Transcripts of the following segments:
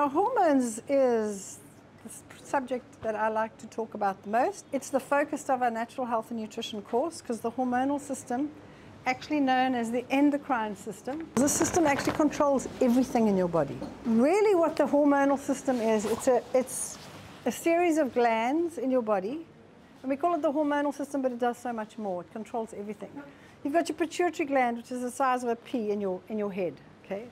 Now, hormones is the subject that I like to talk about the most. It's the focus of our natural health and nutrition course because the hormonal system, actually known as the endocrine system, the system actually controls everything in your body. Really, what the hormonal system is, it's a, it's a series of glands in your body. And we call it the hormonal system, but it does so much more. It controls everything. You've got your pituitary gland, which is the size of a pea in your, in your head. Okay?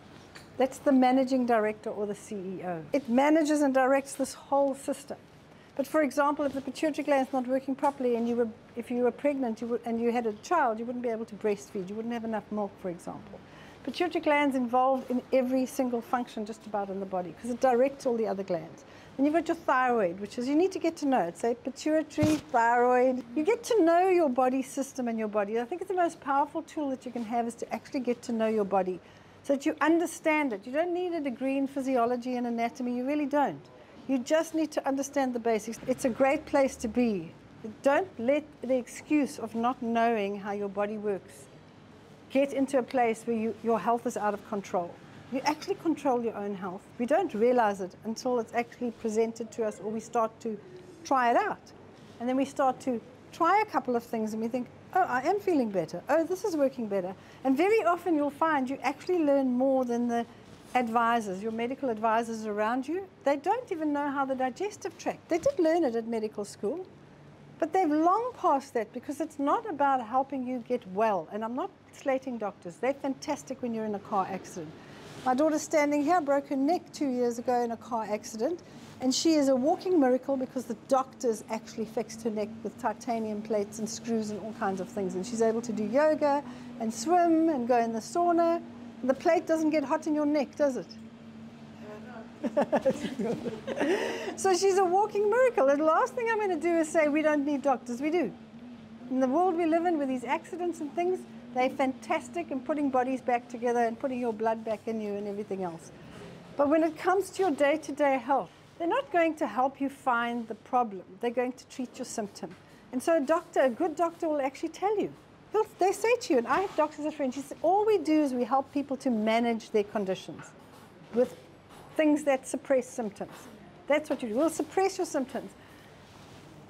That's the managing director or the CEO. It manages and directs this whole system. But for example, if the pituitary gland is not working properly and you were, if you were pregnant you would, and you had a child, you wouldn't be able to breastfeed. You wouldn't have enough milk, for example. Pituitary gland's involved in every single function just about in the body because it directs all the other glands. And you've got your thyroid, which is you need to get to know it. Say pituitary, thyroid. You get to know your body system and your body. I think it's the most powerful tool that you can have is to actually get to know your body so that you understand it. You don't need a degree in physiology and anatomy, you really don't. You just need to understand the basics. It's a great place to be. Don't let the excuse of not knowing how your body works get into a place where you, your health is out of control. You actually control your own health. We don't realize it until it's actually presented to us or we start to try it out. And then we start to try a couple of things and we think, oh, I am feeling better. Oh, this is working better. And very often you'll find you actually learn more than the advisors, your medical advisors around you. They don't even know how the digestive tract, they did learn it at medical school, but they've long passed that because it's not about helping you get well. And I'm not slating doctors. They're fantastic when you're in a car accident. My daughter's standing here, broke her neck two years ago in a car accident. And she is a walking miracle because the doctors actually fixed her neck with titanium plates and screws and all kinds of things. And she's able to do yoga and swim and go in the sauna. The plate doesn't get hot in your neck, does it? so she's a walking miracle. And the last thing I'm going to do is say we don't need doctors. We do. In the world we live in with these accidents and things, they're fantastic in putting bodies back together and putting your blood back in you and everything else. But when it comes to your day to day health, they're not going to help you find the problem. They're going to treat your symptom. And so a doctor, a good doctor will actually tell you. He'll, they say to you, and I have doctors as friends, all we do is we help people to manage their conditions with things that suppress symptoms. That's what you do. We'll suppress your symptoms.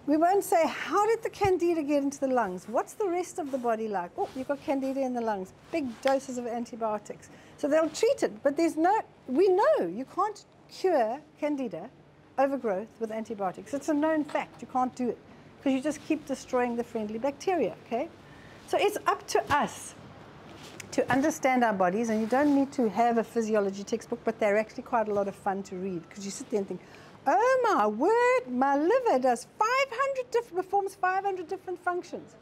We won't say, how did the candida get into the lungs? What's the rest of the body like? Oh, you've got candida in the lungs. Big doses of antibiotics. So they'll treat it, but there's no, we know you can't cure candida overgrowth with antibiotics. It's a known fact. You can't do it because you just keep destroying the friendly bacteria, okay? So it's up to us to understand our bodies, and you don't need to have a physiology textbook, but they're actually quite a lot of fun to read because you sit there and think, oh my word, my liver does 500 different, performs 500 different functions.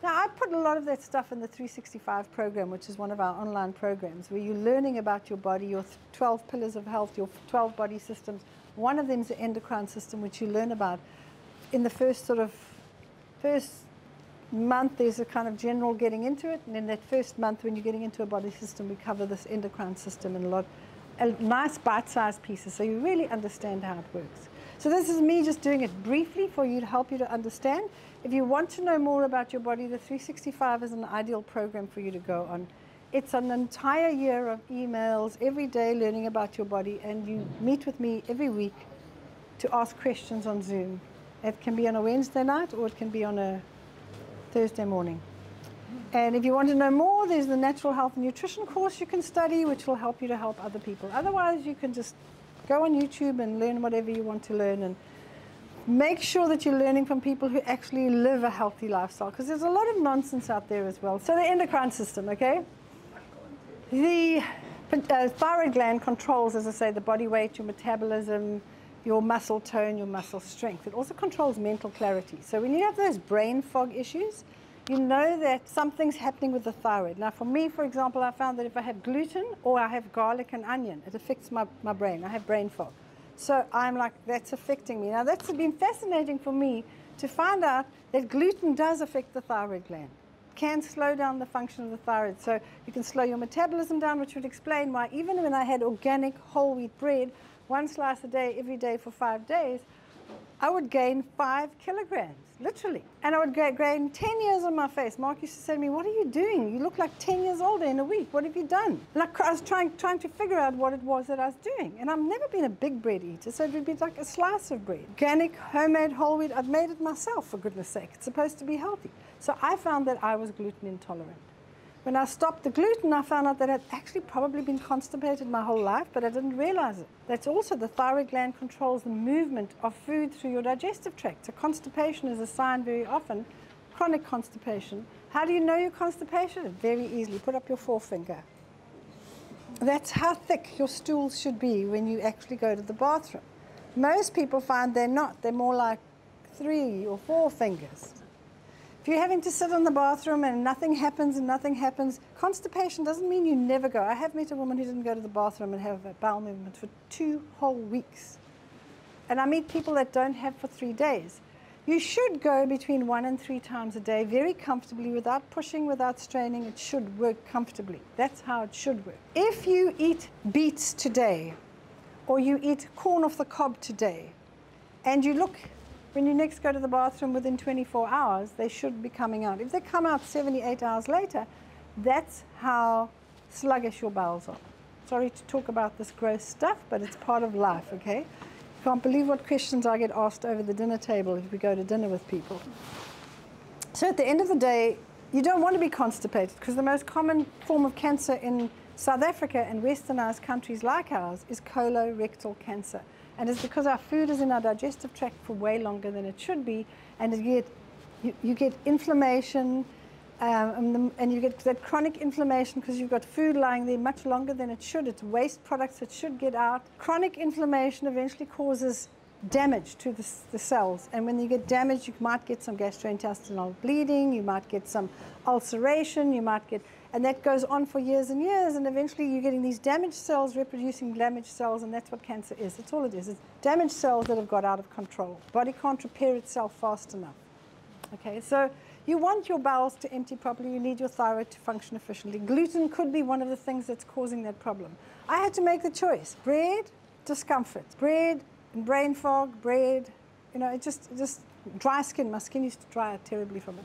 Now, I put a lot of that stuff in the 365 program, which is one of our online programs, where you're learning about your body, your 12 pillars of health, your 12 body systems, one of them is the endocrine system, which you learn about in the first sort of first month. There's a kind of general getting into it, and in that first month, when you're getting into a body system, we cover this endocrine system in a lot, a nice bite-sized pieces, so you really understand how it works. So this is me just doing it briefly for you to help you to understand. If you want to know more about your body, the 365 is an ideal program for you to go on. It's an entire year of emails, every day learning about your body, and you meet with me every week to ask questions on Zoom. It can be on a Wednesday night or it can be on a Thursday morning. And if you want to know more, there's the Natural Health and Nutrition course you can study, which will help you to help other people. Otherwise, you can just go on YouTube and learn whatever you want to learn and make sure that you're learning from people who actually live a healthy lifestyle because there's a lot of nonsense out there as well. So the endocrine system, okay? The uh, thyroid gland controls, as I say, the body weight, your metabolism, your muscle tone, your muscle strength. It also controls mental clarity. So when you have those brain fog issues, you know that something's happening with the thyroid. Now, for me, for example, I found that if I have gluten or I have garlic and onion, it affects my, my brain. I have brain fog. So I'm like, that's affecting me. Now, that's been fascinating for me to find out that gluten does affect the thyroid gland can slow down the function of the thyroid. So you can slow your metabolism down, which would explain why even when I had organic whole wheat bread, one slice a day, every day for five days, I would gain five kilograms, literally. And I would gain 10 years on my face. Mark used to say to me, What are you doing? You look like 10 years older in a week. What have you done? And I, was trying, trying to figure out what it was that I was doing. And I've never been a big bread eater, so it would be like a slice of bread. Organic, homemade, whole wheat. I've made it myself, for goodness sake. It's supposed to be healthy. So I found that I was gluten intolerant. When I stopped the gluten, I found out that I'd actually probably been constipated my whole life, but I didn't realize it. That's also the thyroid gland controls the movement of food through your digestive tract. So constipation is a sign very often, chronic constipation. How do you know you're constipated? Very easily. Put up your forefinger. That's how thick your stools should be when you actually go to the bathroom. Most people find they're not. They're more like three or four fingers. You're having to sit in the bathroom and nothing happens and nothing happens, constipation doesn't mean you never go. I have met a woman who didn't go to the bathroom and have a bowel movement for two whole weeks. And I meet people that don't have for three days. You should go between one and three times a day very comfortably without pushing, without straining. It should work comfortably. That's how it should work. If you eat beets today, or you eat corn off the cob today, and you look when you next go to the bathroom within 24 hours, they should be coming out. If they come out 78 hours later, that's how sluggish your bowels are. Sorry to talk about this gross stuff, but it's part of life, okay? Can't believe what questions I get asked over the dinner table if we go to dinner with people. So at the end of the day, you don't want to be constipated because the most common form of cancer in South Africa and westernized countries like ours is colorectal cancer. And it's because our food is in our digestive tract for way longer than it should be, and you get, you, you get inflammation, um, and, the, and, you get that chronic inflammation because you've got food lying there much longer than it should. It's waste products that should get out. Chronic inflammation eventually causes damage to the, the, cells. And when you get damage, you might get some gastrointestinal bleeding, you might get some ulceration, you might get and that goes on for years and years, and eventually you're getting these damaged cells reproducing damaged cells, and that's what cancer is. That's all it is. It's damaged cells that have got out of control. Body can't repair itself fast enough. Okay, so you want your bowels to empty properly, you need your thyroid to function efficiently. Gluten could be one of the things that's causing that problem. I had to make the choice. Bread, discomfort. Bread and brain fog, bread, you know, it just, just dry skin. My skin used to dry out terribly from it.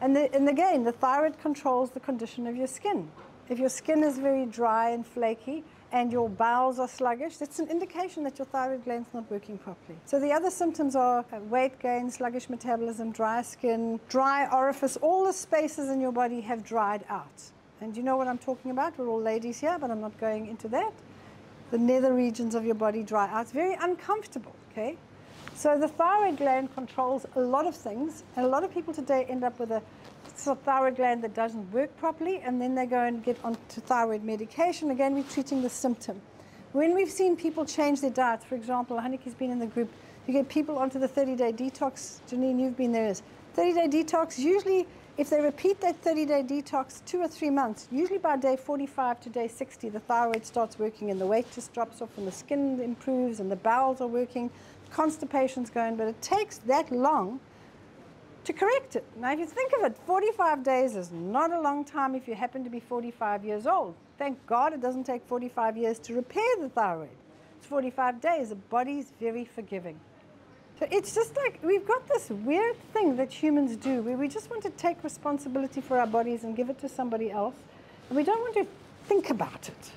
And, the, and again, the thyroid controls the condition of your skin. If your skin is very dry and flaky and your bowels are sluggish, that's an indication that your thyroid gland's not working properly. So the other symptoms are uh, weight gain, sluggish metabolism, dry skin, dry orifice. All the spaces in your body have dried out. And you know what I'm talking about? We're all ladies here, but I'm not going into that. The nether regions of your body dry out. It's very uncomfortable, okay? So the thyroid gland controls a lot of things, and a lot of people today end up with a, thyroid gland that doesn't work properly, and then they go and get onto thyroid medication. Again, we're treating the symptom. When we've seen people change their diets, for example, Hannike's been in the group, you get people onto the 30-day detox. Janine, you've been there. 30-day detox, usually if they repeat that 30-day detox two or three months, usually by day 45 to day 60, the thyroid starts working and the weight just drops off and the skin improves and the bowels are working constipation's going, but it takes that long to correct it. Now, if you think of it, 45 days is not a long time if you happen to be 45 years old. Thank God it doesn't take 45 years to repair the thyroid. It's 45 days. The body's very forgiving. So it's just like we've got this weird thing that humans do where we just want to take responsibility for our bodies and give it to somebody else. And we don't want to think about it.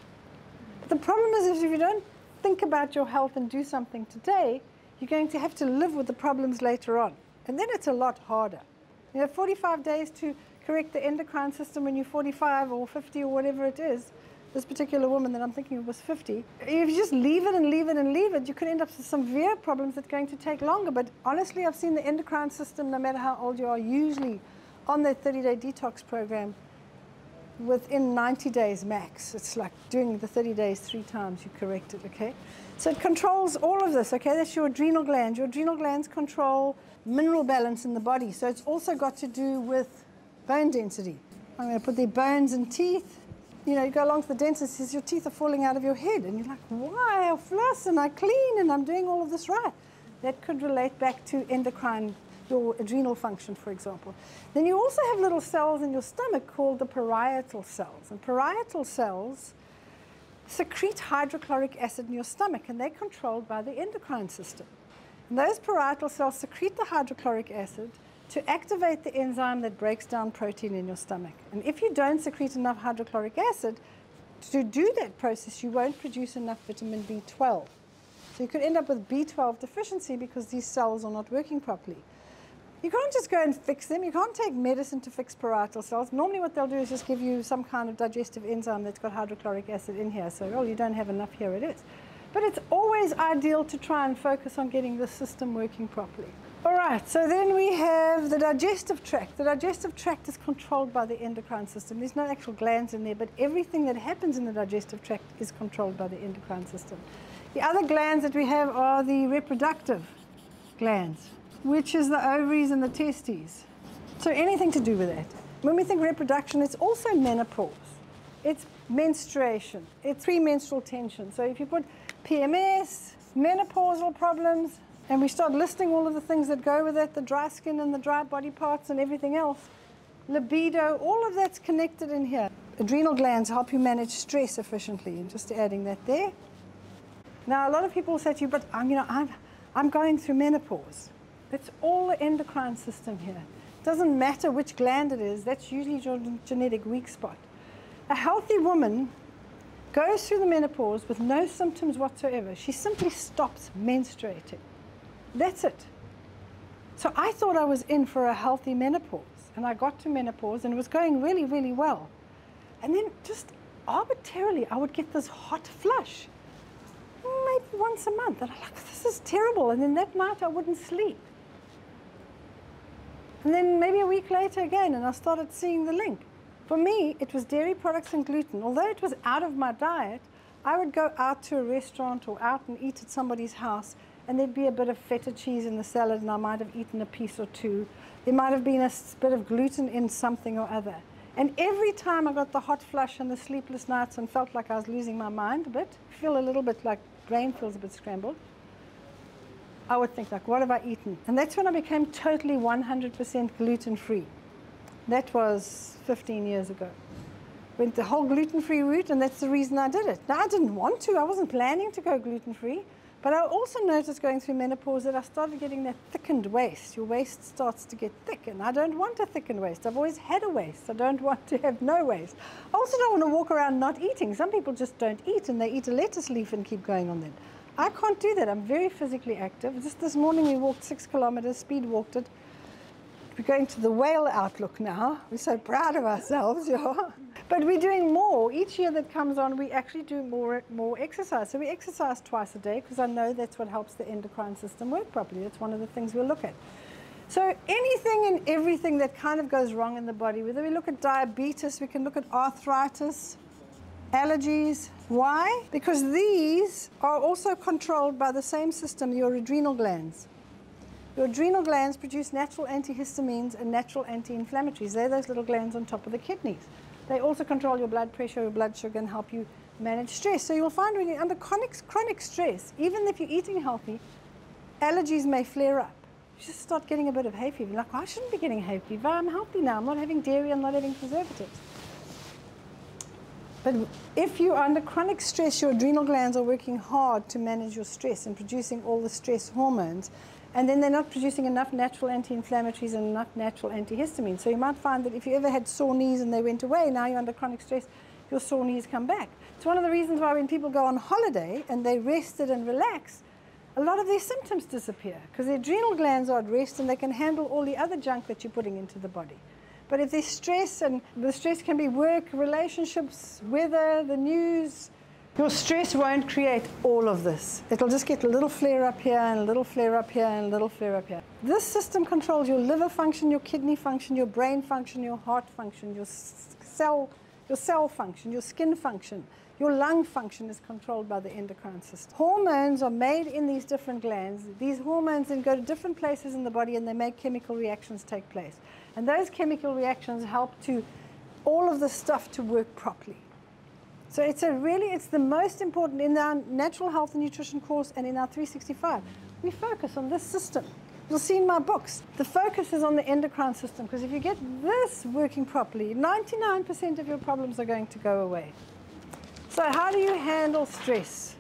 But the problem is if you don't think about your health and do something today, you're going to have to live with the problems later on. And then it's a lot harder. You have 45 days to correct the endocrine system when you're 45 or 50 or whatever it is. This particular woman that I'm thinking of was 50. If you just leave it and leave it and leave it, you could end up with some severe problems that's going to take longer. But honestly, I've seen the endocrine system, no matter how old you are, usually on their 30-day detox program, within 90 days max. It's like doing the 30 days three times, you correct it, okay? So it controls all of this, okay? That's your adrenal glands. Your adrenal glands control mineral balance in the body. So it's also got to do with bone density. I'm going to put their bones and teeth. You know, you go along to the dentist, says your teeth are falling out of your head. And you're like, why? I floss and I clean and I'm doing all of this right. That could relate back to endocrine your adrenal function, for example. Then you also have little cells in your stomach called the parietal cells. And parietal cells secrete hydrochloric acid in your stomach, and they're controlled by the endocrine system. And those parietal cells secrete the hydrochloric acid to activate the enzyme that breaks down protein in your stomach. And if you don't secrete enough hydrochloric acid to do that process, you won't produce enough vitamin B12. So you could end up with B12 deficiency because these cells are not working properly. You can't just go and fix them. You can't take medicine to fix parietal cells. Normally what they'll do is just give you some kind of digestive enzyme that's got hydrochloric acid in here. So, oh, you don't have enough, here it is. But it's always ideal to try and focus on getting the system working properly. All right, so then we have the digestive tract. The digestive tract is controlled by the endocrine system. There's no actual glands in there, but everything that happens in the digestive tract is controlled by the endocrine system. The other glands that we have are the reproductive glands, which is the ovaries and the testes. So anything to do with that. When we think reproduction, it's also menopause. It's menstruation. It's premenstrual tension. So if you put PMS, menopausal problems, and we start listing all of the things that go with it, the dry skin and the dry body parts and everything else, libido, all of that's connected in here. Adrenal glands help you manage stress efficiently, and just adding that there. Now, a lot of people say to you, but I'm, you know, I'm, I'm going through menopause. It's all the endocrine system here. Doesn't matter which gland it is, that's usually your genetic weak spot. A healthy woman goes through the menopause with no symptoms whatsoever. She simply stops menstruating. That's it. So I thought I was in for a healthy menopause. And I got to menopause and it was going really, really well. And then just arbitrarily, I would get this hot flush. Maybe once a month. And I'm like, this is terrible. And then that night I wouldn't sleep. And then maybe a week later again, and I started seeing the link. For me, it was dairy products and gluten. Although it was out of my diet, I would go out to a restaurant or out and eat at somebody's house and there'd be a bit of feta cheese in the salad, and I might have eaten a piece or two. There might have been a bit of gluten in something or other. And every time I got the hot flush and the sleepless nights and felt like I was losing my mind a bit, feel a little bit like brain feels a bit scrambled, I would think like, what have I eaten? And that's when I became totally 100% gluten-free. That was 15 years ago. Went the whole gluten-free route, and that's the reason I did it. Now, I didn't want to. I wasn't planning to go gluten-free. But I also noticed going through menopause that I started getting that thickened waist. Your waist starts to get thick, and I don't want a thickened waist. I've always had a waist. I don't want to have no waist. I also don't want to walk around not eating. Some people just don't eat, and they eat a lettuce leaf and keep going on that. I can't do that. I'm very physically active. Just this morning we walked six kilometers, speed walked it. We're going to the whale outlook now. We're so proud of ourselves, yeah. But we're doing more. Each year that comes on, we actually do more, more exercise. So we exercise twice a day because I know that's what helps the endocrine system work properly. That's one of the things we'll look at. So anything and everything that kind of goes wrong in the body, whether we look at diabetes, we can look at arthritis, allergies. Why? Because these are also controlled by the same system, your adrenal glands. Your adrenal glands produce natural antihistamines and natural anti-inflammatories. They're those little glands on top of the kidneys. They also control your blood pressure, your blood sugar, and help you manage stress. So you'll find when you're under chronic, chronic stress, even if you're eating healthy, allergies may flare up. You just start getting a bit of hay fever. Like, I shouldn't be getting hay fever. I'm healthy now. I'm not having dairy. I'm not having preservatives. But if you're under chronic stress, your adrenal glands are working hard to manage your stress and producing all the stress hormones. And then they're not producing enough natural anti-inflammatories and enough natural antihistamines. So you might find that if you ever had sore knees and they went away, now you're under chronic stress, your sore knees come back. It's one of the reasons why when people go on holiday and they rested and relax, a lot of their symptoms disappear because the adrenal glands are at rest and they can handle all the other junk that you're putting into the body. But if there's stress, and the stress can be work, relationships, weather, the news, your stress won't create all of this. It'll just get a little flare up here and a little flare up here and a little flare up here. This system controls your liver function, your kidney function, your brain function, your heart function, your cell, your cell function, your skin function. Your lung function is controlled by the endocrine system. Hormones are made in these different glands. These hormones then go to different places in the body and they make chemical reactions take place. And those chemical reactions help to all of the stuff to work properly. So it's a really, it's the most important in our natural health and nutrition course and in our 365. We focus on this system. You'll see in my books, the focus is on the endocrine system because if you get this working properly, 99% of your problems are going to go away. So how do you handle stress?